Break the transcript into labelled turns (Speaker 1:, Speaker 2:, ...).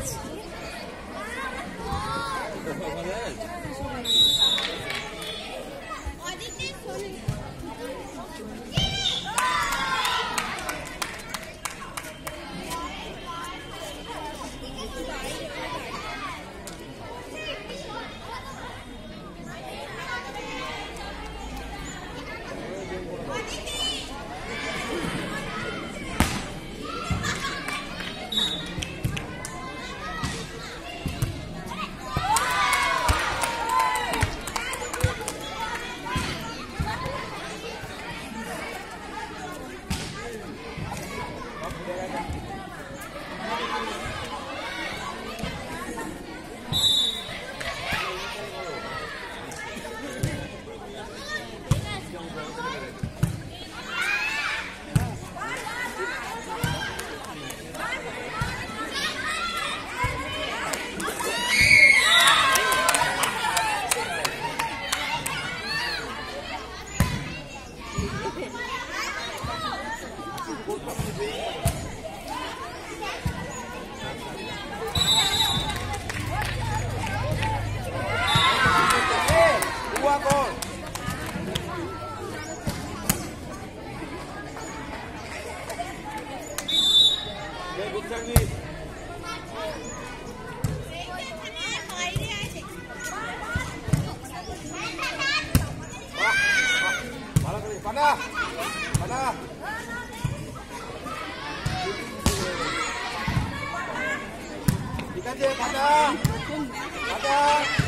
Speaker 1: Right. Thank you.
Speaker 2: Good technique.
Speaker 3: Mana? Mana?
Speaker 4: Dikasih, mana? Mana?